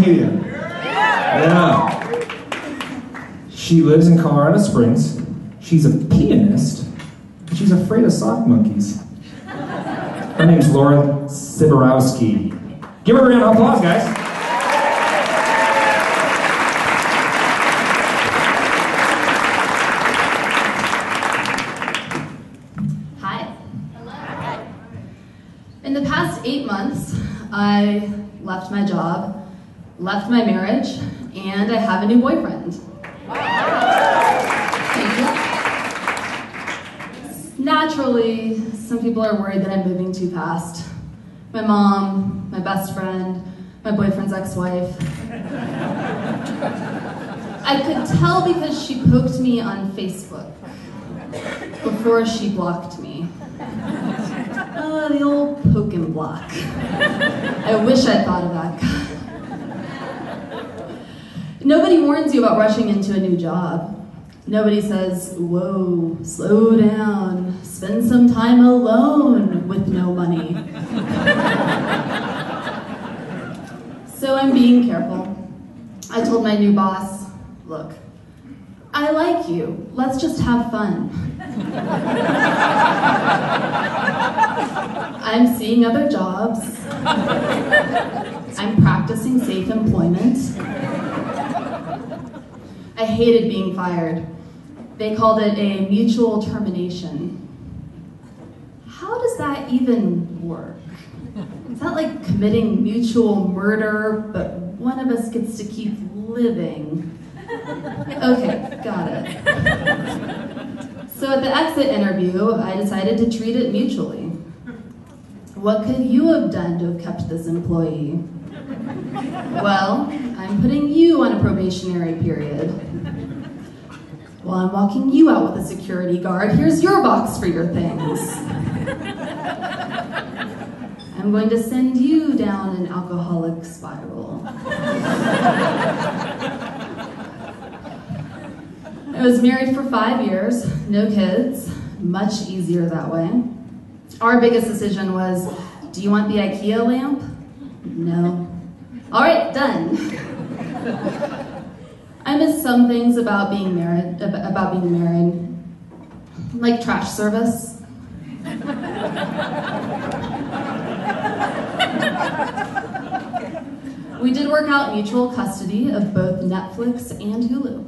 Yeah. She lives in Colorado Springs. She's a pianist. She's afraid of sock monkeys. Her name's Lauren Ciborowski. Give her a round of applause, guys. Hi. In the past eight months, I left my job, left my marriage, and I have a new boyfriend. Naturally, some people are worried that I'm moving too fast. My mom, my best friend, my boyfriend's ex-wife. I could tell because she poked me on Facebook before she blocked me. Oh, the old poke and block. I wish I'd thought of that. Nobody warns you about rushing into a new job. Nobody says, whoa, slow down, spend some time alone with no money. so I'm being careful. I told my new boss, look, I like you. Let's just have fun. I'm seeing other jobs. I'm practicing safe employment. I hated being fired. They called it a mutual termination. How does that even work? Is that like committing mutual murder, but one of us gets to keep living? Okay, got it. So at the exit interview, I decided to treat it mutually. What could you have done to have kept this employee? Well, I'm putting you on a probationary period. While I'm walking you out with a security guard, here's your box for your things. I'm going to send you down an alcoholic spiral. I was married for five years, no kids, much easier that way. Our biggest decision was, do you want the IKEA lamp? No. All right, done. I miss some things about being married, about being married, like trash service. We did work out mutual custody of both Netflix and Hulu.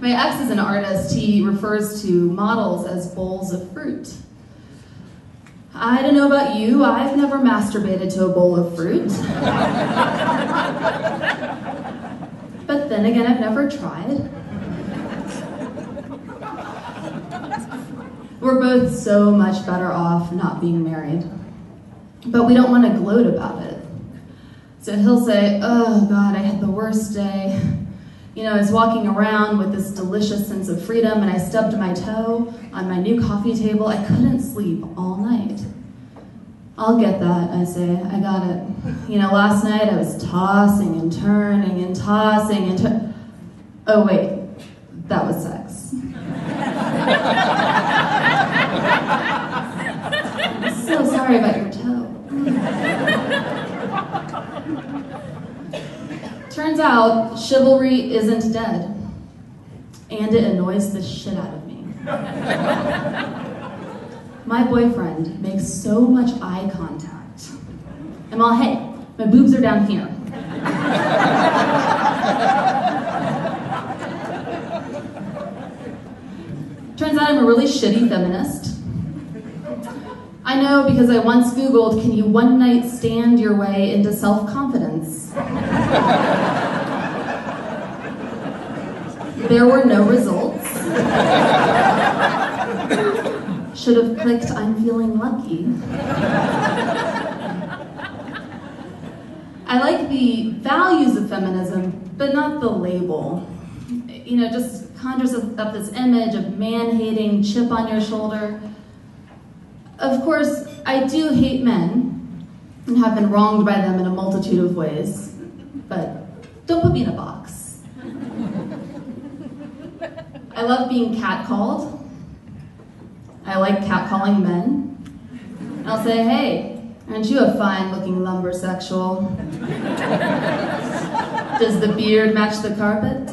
My ex is an artist. He refers to models as bowls of fruit. I don't know about you, I've never masturbated to a bowl of fruit. but then again, I've never tried. We're both so much better off not being married. But we don't want to gloat about it. So he'll say, Oh God, I had the worst day. You know, I was walking around with this delicious sense of freedom and I stubbed my toe on my new coffee table. I couldn't sleep all night. I'll get that, I say. I got it. You know, last night I was tossing and turning and tossing and Oh, wait. That was sex. so sorry about your toe. Turns out chivalry isn't dead, and it annoys the shit out of me. My boyfriend makes so much eye contact. I'm all, hey, my boobs are down here. Turns out I'm a really shitty feminist. I know because I once Googled, can you one night stand your way into self confidence? There were no results. Should have clicked, I'm feeling lucky. I like the values of feminism, but not the label. You know, just conjures up this image of man hating, chip on your shoulder. Of course, I do hate men and have been wronged by them in a multitude of ways, but don't put me in a box. I love being catcalled. I like catcalling men. I'll say, hey, Aren't you a fine looking lumbersexual? Does the beard match the carpet?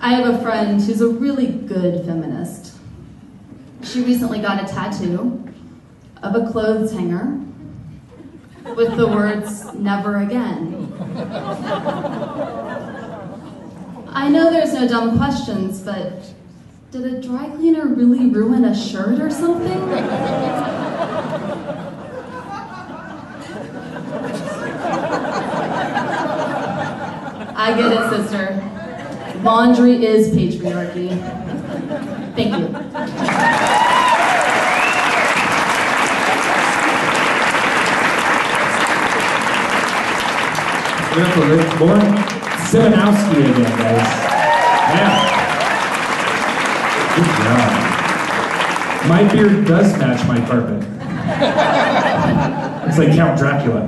I have a friend who's a really good feminist. She recently got a tattoo of a clothes hanger with the words, never again. I know there's no dumb questions, but did a dry cleaner really ruin a shirt or something? I get it, sister. Laundry is patriarchy. Thank you. Up for Rick- Lauren Simonowski again, guys. Yeah. Good job. My beard does match my carpet. It's like Count Dracula.